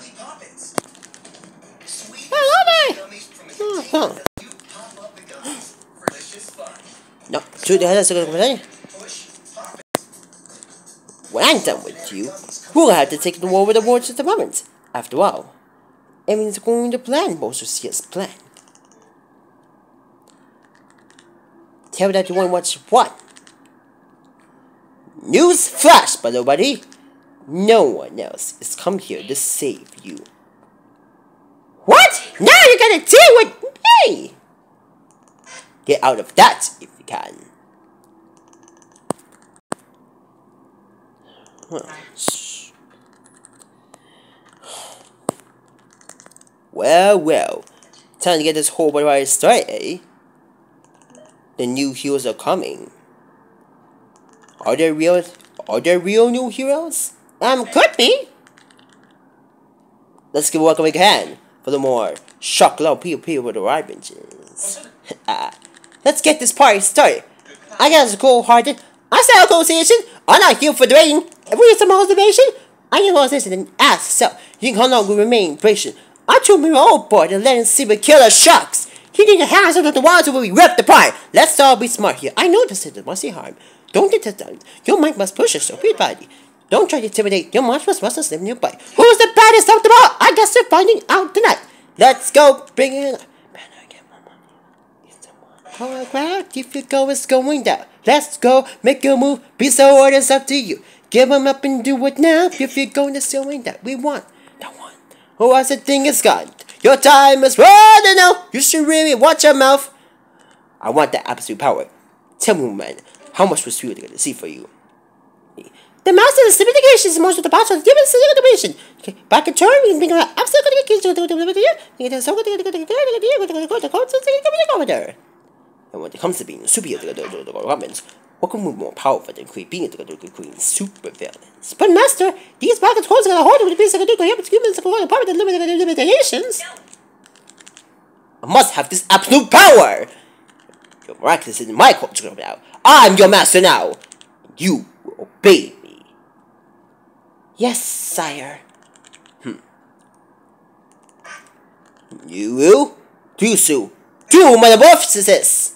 Fuzzy. Sweet I love it. gummies from a hmm, container huh. that you pop up the gummies for delicious fun. No, two de hacer lo que Push, pop it. When I'm done with you, we'll have to take the war with the wards at the moment. After all, everything's going to plan of CS plan. Tell that you want what's what. News flash, by nobody. No one else is come here to save you. What? Now you're gonna deal with me! Get out of that if you can. Well, well. Time to get this whole right straight, eh? The new heroes are coming. Are there real? Are there real new heroes? Um, could be. Let's give a welcome we can for the more shock low people people with the benches. Ah, Let's get this party started. I got a cold hearted. I say association. I'm not here for the. If we need some motivation, I can go listen and ask. So you can no longer remain patient. I told my old boy to let him see the killer sharks. He to have something the water will be ripped apart. Let's all be smart here. I know this is must see harm. Don't get this done. Your mind must push yourself, everybody. Don't try to intimidate. Your must must live nearby. Who's the baddest of them all? I guess they're finding out tonight. Let's go. Bring it. the one- Alright, if you go, it's going down. Let's go, make a move. Be so hard, it's up to you. Give 'em up and do it now. If you're going to going down, we want the one. Oh, I said thing is gone. Your time is running out. You should really watch your mouth. I want that absolute power. Tell me, man, how much was you going to see for you? The master of mitigation is most of the parts of the given situation. Okay, back in turn, we can think about absolute there. And when it comes to being superior governments, what can move more powerful than create being creating super villains? But master, these pockets holes are to be second to help humans to go apart with limited limitations. I must have this absolute power! Your miraculous in my culture now. I'm your master now. You will obey. Yes, sire. Hmm. You will? Do so. Do, metamorphosis!